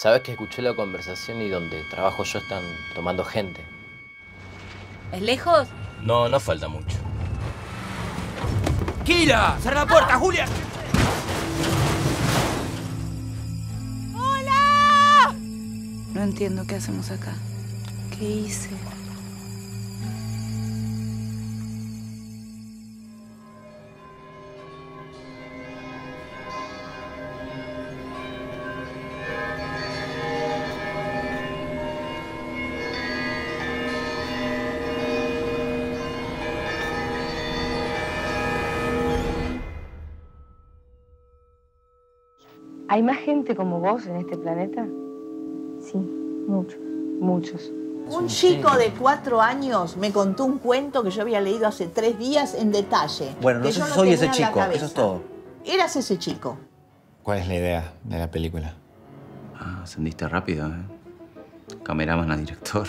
Sabes que escuché la conversación y donde trabajo yo están tomando gente. ¿Es lejos? No, no falta mucho. ¡Kira! ¡Cerra la puerta, Julia! ¡Hola! No entiendo qué hacemos acá. ¿Qué hice? ¿Hay más gente como vos en este planeta? Sí, muchos, muchos. Un chico de cuatro años me contó un cuento que yo había leído hace tres días en detalle. Bueno, no que sé yo si soy ese chico, eso es todo. Eras ese chico. ¿Cuál es la idea de la película? Ah, ascendiste rápido, ¿eh? Cameraman a director.